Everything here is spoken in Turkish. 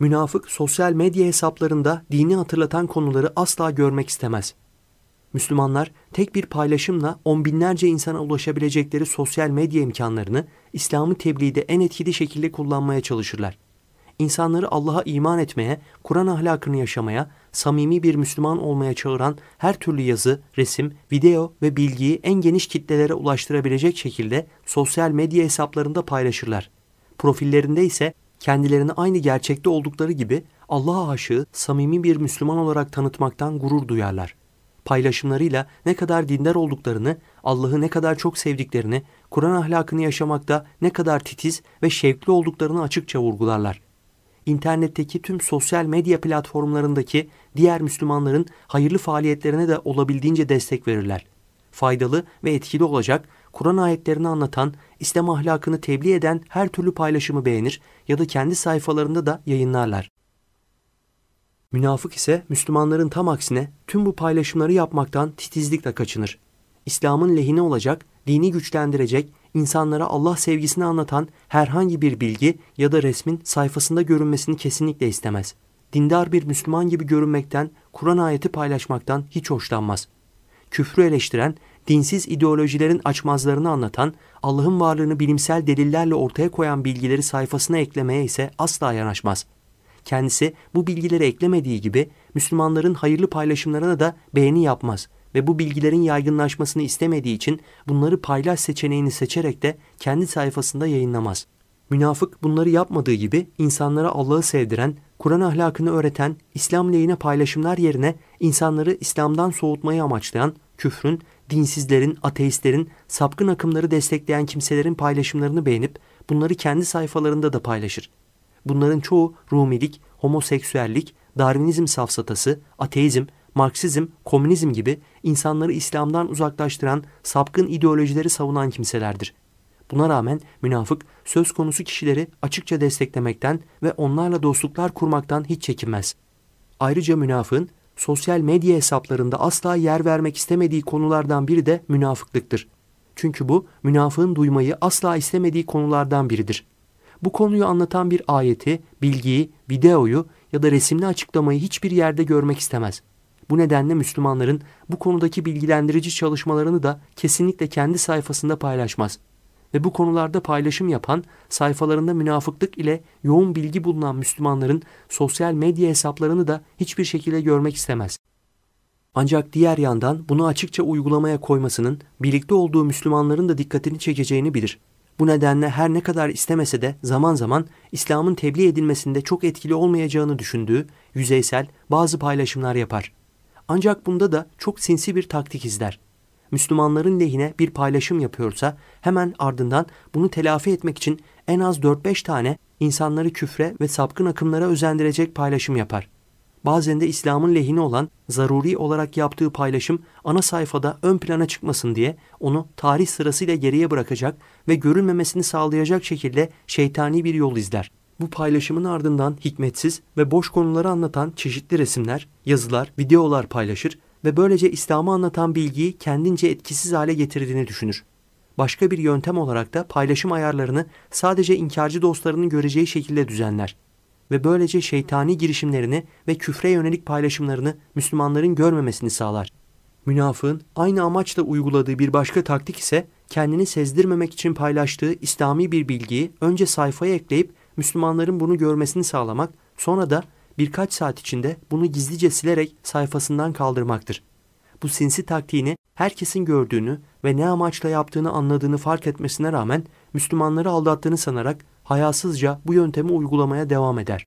Münafık sosyal medya hesaplarında dini hatırlatan konuları asla görmek istemez. Müslümanlar tek bir paylaşımla on binlerce insana ulaşabilecekleri sosyal medya imkanlarını İslam'ı tebliğde en etkili şekilde kullanmaya çalışırlar. İnsanları Allah'a iman etmeye, Kur'an ahlakını yaşamaya, samimi bir Müslüman olmaya çağıran her türlü yazı, resim, video ve bilgiyi en geniş kitlelere ulaştırabilecek şekilde sosyal medya hesaplarında paylaşırlar. Profillerinde ise kendilerini aynı gerçekte oldukları gibi Allah'a aşığı, samimi bir Müslüman olarak tanıtmaktan gurur duyarlar paylaşımlarıyla ne kadar dindar olduklarını, Allah'ı ne kadar çok sevdiklerini, Kur'an ahlakını yaşamakta ne kadar titiz ve şevkli olduklarını açıkça vurgularlar. İnternetteki tüm sosyal medya platformlarındaki diğer Müslümanların hayırlı faaliyetlerine de olabildiğince destek verirler. Faydalı ve etkili olacak, Kur'an ayetlerini anlatan, İslam ahlakını tebliğ eden her türlü paylaşımı beğenir ya da kendi sayfalarında da yayınlarlar. Münafık ise Müslümanların tam aksine tüm bu paylaşımları yapmaktan titizlikle kaçınır. İslam'ın lehine olacak, dini güçlendirecek, insanlara Allah sevgisini anlatan herhangi bir bilgi ya da resmin sayfasında görünmesini kesinlikle istemez. Dindar bir Müslüman gibi görünmekten, Kur'an ayeti paylaşmaktan hiç hoşlanmaz. Küfrü eleştiren, dinsiz ideolojilerin açmazlarını anlatan, Allah'ın varlığını bilimsel delillerle ortaya koyan bilgileri sayfasına eklemeye ise asla yanaşmaz.'' Kendisi bu bilgileri eklemediği gibi Müslümanların hayırlı paylaşımlarına da beğeni yapmaz ve bu bilgilerin yaygınlaşmasını istemediği için bunları paylaş seçeneğini seçerek de kendi sayfasında yayınlamaz. Münafık bunları yapmadığı gibi insanlara Allah'ı sevdiren, Kur'an ahlakını öğreten, İslam lehine paylaşımlar yerine insanları İslam'dan soğutmayı amaçlayan küfrün, dinsizlerin, ateistlerin, sapkın akımları destekleyen kimselerin paylaşımlarını beğenip bunları kendi sayfalarında da paylaşır. Bunların çoğu Rumilik, homoseksüellik, Darwinizm safsatası, ateizm, Marksizm, komünizm gibi insanları İslam'dan uzaklaştıran sapkın ideolojileri savunan kimselerdir. Buna rağmen münafık söz konusu kişileri açıkça desteklemekten ve onlarla dostluklar kurmaktan hiç çekinmez. Ayrıca münafığın sosyal medya hesaplarında asla yer vermek istemediği konulardan biri de münafıklıktır. Çünkü bu münafığın duymayı asla istemediği konulardan biridir bu konuyu anlatan bir ayeti, bilgiyi, videoyu ya da resimli açıklamayı hiçbir yerde görmek istemez. Bu nedenle Müslümanların bu konudaki bilgilendirici çalışmalarını da kesinlikle kendi sayfasında paylaşmaz. Ve bu konularda paylaşım yapan, sayfalarında münafıklık ile yoğun bilgi bulunan Müslümanların sosyal medya hesaplarını da hiçbir şekilde görmek istemez. Ancak diğer yandan bunu açıkça uygulamaya koymasının birlikte olduğu Müslümanların da dikkatini çekeceğini bilir. Bu nedenle her ne kadar istemese de zaman zaman İslam'ın tebliğ edilmesinde çok etkili olmayacağını düşündüğü yüzeysel bazı paylaşımlar yapar. Ancak bunda da çok sinsi bir taktik izler. Müslümanların lehine bir paylaşım yapıyorsa hemen ardından bunu telafi etmek için en az 4-5 tane insanları küfre ve sapkın akımlara özendirecek paylaşım yapar. Bazen de İslam'ın lehine olan zaruri olarak yaptığı paylaşım ana sayfada ön plana çıkmasın diye onu tarih sırasıyla geriye bırakacak ve görünmemesini sağlayacak şekilde şeytani bir yol izler. Bu paylaşımın ardından hikmetsiz ve boş konuları anlatan çeşitli resimler, yazılar, videolar paylaşır ve böylece İslam'ı anlatan bilgiyi kendince etkisiz hale getirdiğini düşünür. Başka bir yöntem olarak da paylaşım ayarlarını sadece inkarcı dostlarının göreceği şekilde düzenler ve böylece şeytani girişimlerini ve küfre yönelik paylaşımlarını Müslümanların görmemesini sağlar. Münafığın aynı amaçla uyguladığı bir başka taktik ise kendini sezdirmemek için paylaştığı İslami bir bilgiyi önce sayfaya ekleyip Müslümanların bunu görmesini sağlamak, sonra da birkaç saat içinde bunu gizlice silerek sayfasından kaldırmaktır. Bu sinsi taktiğini herkesin gördüğünü ve ne amaçla yaptığını anladığını fark etmesine rağmen Müslümanları aldattığını sanarak hayasızca bu yöntemi uygulamaya devam eder.